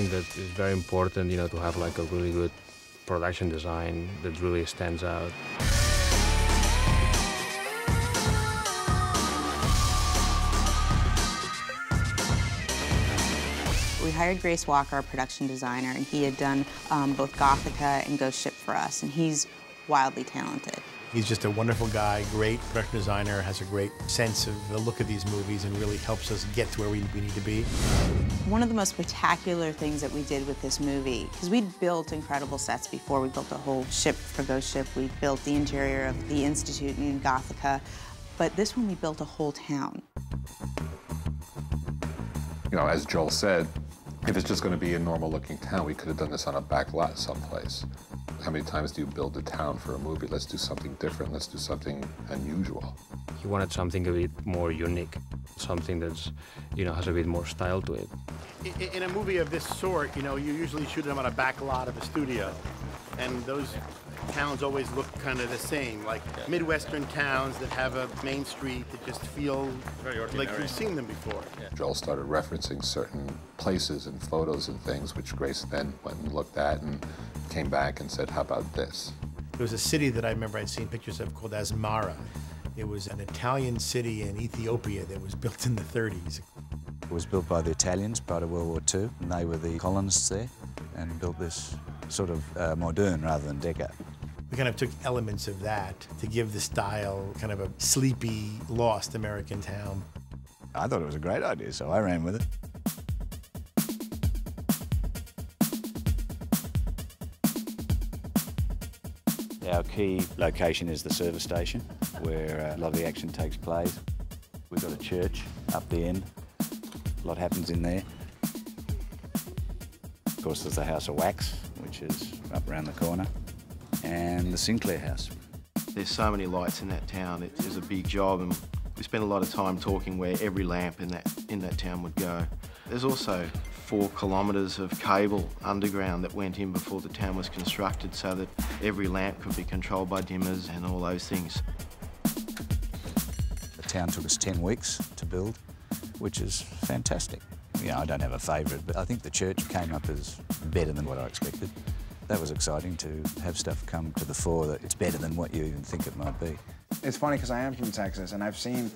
think that it's very important, you know, to have like a really good production design that really stands out. We hired Grace Walker, our production designer, and he had done um, both Gothika and Ghost Ship for us, and he's wildly talented. He's just a wonderful guy, great production designer, has a great sense of the look of these movies and really helps us get to where we, we need to be. One of the most spectacular things that we did with this movie, because we'd built incredible sets before. We built a whole ship for Ghost Ship. We built the interior of the Institute in Gothika. But this one, we built a whole town. You know, as Joel said, if it's just going to be a normal looking town, we could have done this on a back lot someplace. How many times do you build a town for a movie? Let's do something different. Let's do something unusual. He wanted something a bit more unique, something that's, you know, has a bit more style to it. In, in a movie of this sort, you know, you usually shoot them on a back lot of a studio, and those towns always look kind of the same, like Midwestern towns that have a main street that just feel like you've seen them before. Joel started referencing certain places and photos and things, which Grace then went and looked at and came back and said, how about this? There was a city that I remember I'd seen pictures of called Asmara. It was an Italian city in Ethiopia that was built in the 30s. It was built by the Italians prior to World War II, and they were the colonists there and built this sort of uh, modern rather than deco. We kind of took elements of that to give the style kind of a sleepy, lost American town. I thought it was a great idea, so I ran with it. Our key location is the service station, where uh, a lot of the action takes place. We've got a church up the end. A lot happens in there. Of course, there's the House of Wax, which is up around the corner, and the Sinclair House. There's so many lights in that town. It is a big job, and we spent a lot of time talking where every lamp in that in that town would go. There's also four kilometres of cable underground that went in before the town was constructed, so that every lamp could be controlled by dimmers and all those things. The town took us 10 weeks to build, which is fantastic. You know, I don't have a favourite, but I think the church came up as better than what I expected. That was exciting to have stuff come to the fore that it's better than what you even think it might be. It's funny because I am from Texas and I've seen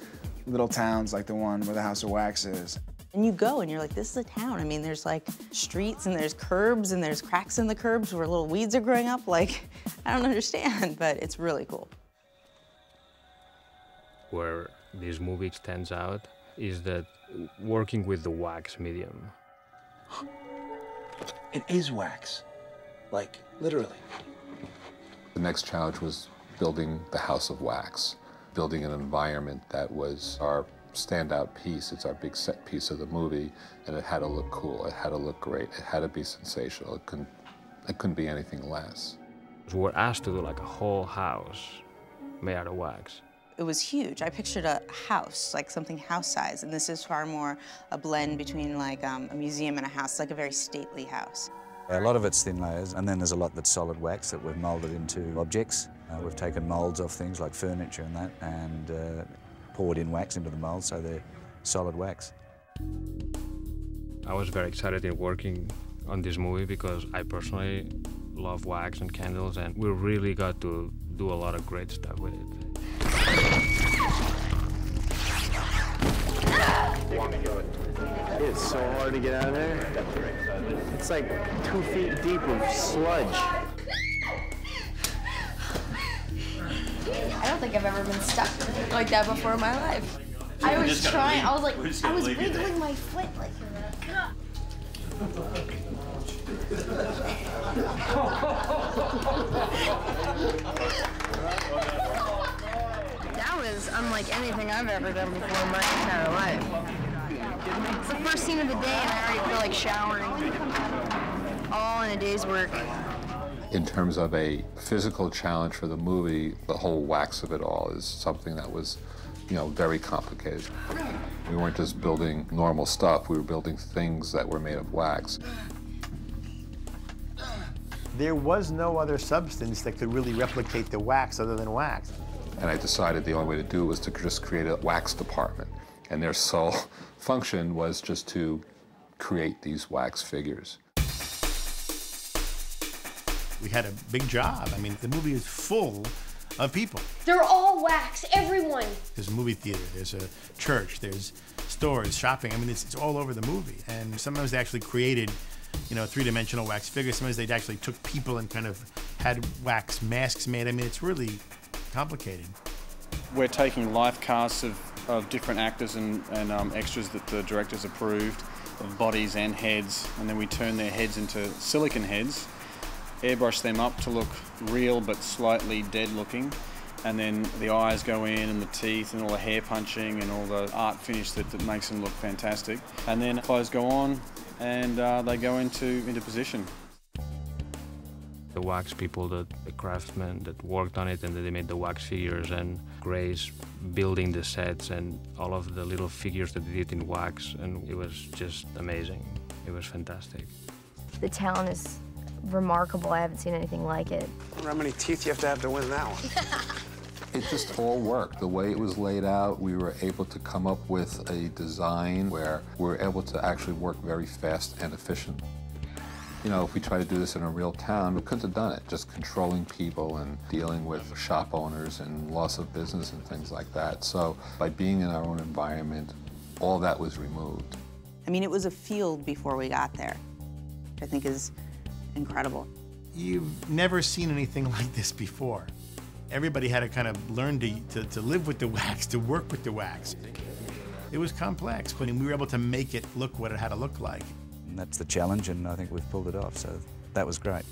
little towns like the one where the House of Wax is. And you go and you're like, this is a town. I mean, there's like streets and there's curbs and there's cracks in the curbs where little weeds are growing up. Like, I don't understand, but it's really cool. Where this movie stands out is that working with the wax medium. It is wax. Like, literally. The next challenge was building the House of Wax, building an environment that was our standout piece. It's our big set piece of the movie, and it had to look cool. It had to look great. It had to be sensational. It couldn't, it couldn't be anything less. We were asked to do like a whole house made out of wax. It was huge. I pictured a house, like something house size, and this is far more a blend between like um, a museum and a house, like a very stately house. A lot of it's thin layers, and then there's a lot that's solid wax that we've moulded into objects. Uh, we've taken moulds off things like furniture and that, and uh, poured in wax into the moulds so they're solid wax. I was very excited in working on this movie because I personally love wax and candles, and we really got to do a lot of great stuff with it. It's so hard to get out of there. It's like two feet deep of sludge. I don't think I've ever been stuck like that before in my life. I was trying, I was like, I was wiggling my foot like, unlike anything I've ever done before in my entire life. It's the first scene of the day and I already feel like showering. All in a day's work. In terms of a physical challenge for the movie, the whole wax of it all is something that was, you know, very complicated. We weren't just building normal stuff, we were building things that were made of wax. There was no other substance that could really replicate the wax other than wax. And I decided the only way to do it was to just create a wax department. And their sole function was just to create these wax figures. We had a big job. I mean, the movie is full of people. They're all wax, everyone. There's a movie theater, there's a church, there's stores, shopping. I mean, it's, it's all over the movie. And sometimes they actually created, you know, three-dimensional wax figures. Sometimes they actually took people and kind of had wax masks made. I mean, it's really complicated. We're taking life casts of, of different actors and, and um, extras that the directors approved, of bodies and heads, and then we turn their heads into silicon heads, airbrush them up to look real but slightly dead looking, and then the eyes go in and the teeth and all the hair punching and all the art finish that, that makes them look fantastic. And then clothes go on and uh, they go into, into position. The wax people, the, the craftsmen that worked on it and they made the wax figures and Grace building the sets and all of the little figures that they did in wax and it was just amazing. It was fantastic. The talent is remarkable. I haven't seen anything like it. I wonder how many teeth you have to have to win that one. It just all worked. The way it was laid out, we were able to come up with a design where we were able to actually work very fast and efficient. You know, if we tried to do this in a real town, we couldn't have done it. Just controlling people and dealing with shop owners and loss of business and things like that. So by being in our own environment, all that was removed. I mean, it was a field before we got there, which I think is incredible. You've never seen anything like this before. Everybody had to kind of learn to, to, to live with the wax, to work with the wax. It was complex, but we were able to make it look what it had to look like. And that's the challenge, and I think we've pulled it off, so that was great.